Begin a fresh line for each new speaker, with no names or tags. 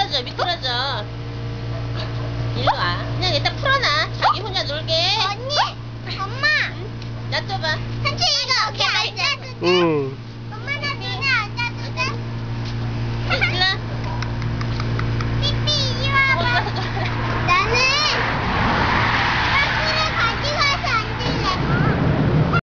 미끄러져 미끄러져 일로 와. 그냥 일단 풀어놔. 자기 혼자 놀게.
언니, 엄마,
놔둬봐.
삼촌 이거 여기 앉아.
응.